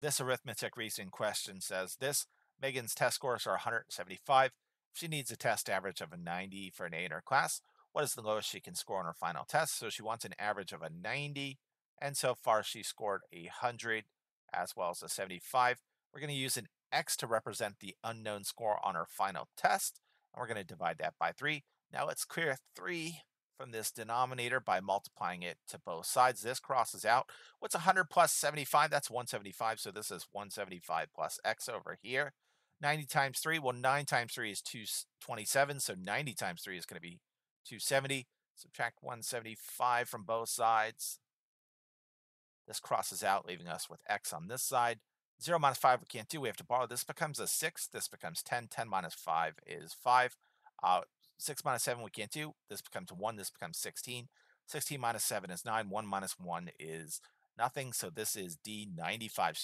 This arithmetic reasoning question says this Megan's test scores are 175. She needs a test average of a 90 for an A in her class. What is the lowest she can score on her final test? So she wants an average of a 90. And so far, she scored a 100 as well as a 75. We're going to use an x to represent the unknown score on our final test. And we're going to divide that by 3. Now let's clear 3 from this denominator by multiplying it to both sides. This crosses out. What's 100 plus 75? That's 175. So this is 175 plus x over here. 90 times 3, well, 9 times 3 is 227. So 90 times 3 is going to be 270. Subtract 175 from both sides. This crosses out, leaving us with x on this side. 0 minus 5 we can't do. We have to borrow. This becomes a 6. This becomes 10. 10 minus 5 is 5. Uh, 6 minus 7 we can't do. This becomes 1. This becomes 16. 16 minus 7 is 9. 1 minus 1 is nothing. So this is D95.